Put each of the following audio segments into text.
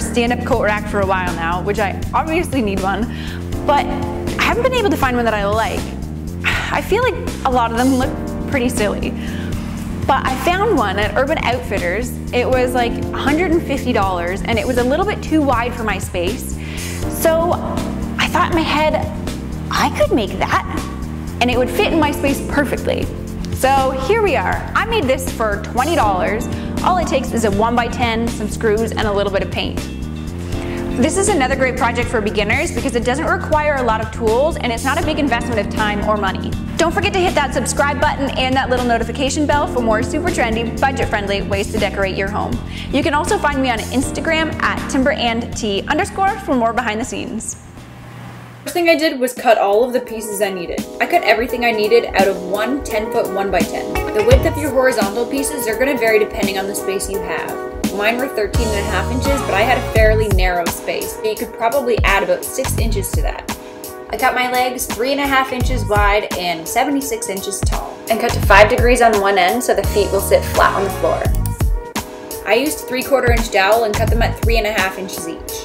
stand-up coat rack for a while now, which I obviously need one, but I haven't been able to find one that I like. I feel like a lot of them look pretty silly. But I found one at Urban Outfitters. It was like $150 and it was a little bit too wide for my space. So I thought in my head, I could make that and it would fit in my space perfectly. So here we are. I made this for $20. All it takes is a 1x10, some screws, and a little bit of paint. This is another great project for beginners because it doesn't require a lot of tools and it's not a big investment of time or money. Don't forget to hit that subscribe button and that little notification bell for more super trendy, budget-friendly ways to decorate your home. You can also find me on Instagram at timberandtea underscore for more behind the scenes. First thing I did was cut all of the pieces I needed. I cut everything I needed out of one 10 foot 1 by 10 The width of your horizontal pieces are going to vary depending on the space you have. Mine were 13 and a half inches, but I had a fairly narrow space, so you could probably add about 6 inches to that. I cut my legs 3 and a half inches wide and 76 inches tall, and cut to 5 degrees on one end so the feet will sit flat on the floor. I used 3 quarter inch dowel and cut them at 3 and a half inches each.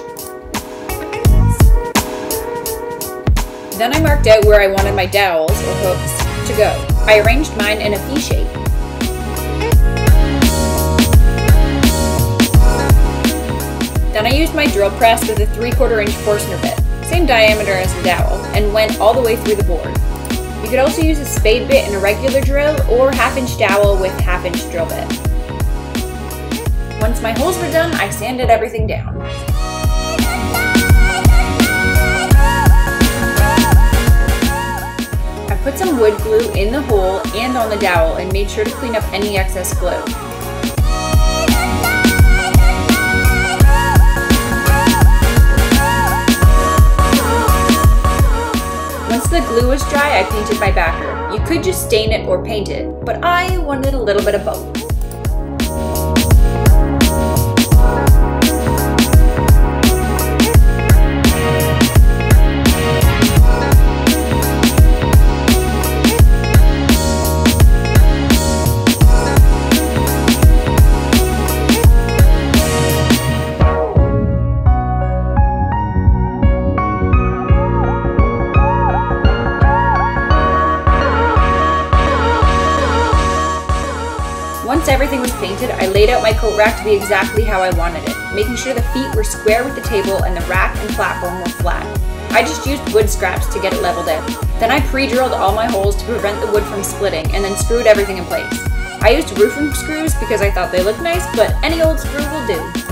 Then I marked out where I wanted my dowels, or hooks, to go. I arranged mine in a V shape. Then I used my drill press with a 3 quarter inch Forstner bit, same diameter as the dowel, and went all the way through the board. You could also use a spade bit and a regular drill, or half inch dowel with half inch drill bit. Once my holes were done, I sanded everything down. Wood glue in the hole and on the dowel and made sure to clean up any excess glue. Once the glue was dry, I painted my backer. You could just stain it or paint it, but I wanted a little bit of both. Once everything was painted, I laid out my coat rack to be exactly how I wanted it, making sure the feet were square with the table and the rack and platform were flat. I just used wood scraps to get it leveled out. Then I pre-drilled all my holes to prevent the wood from splitting and then screwed everything in place. I used roofing screws because I thought they looked nice, but any old screw will do.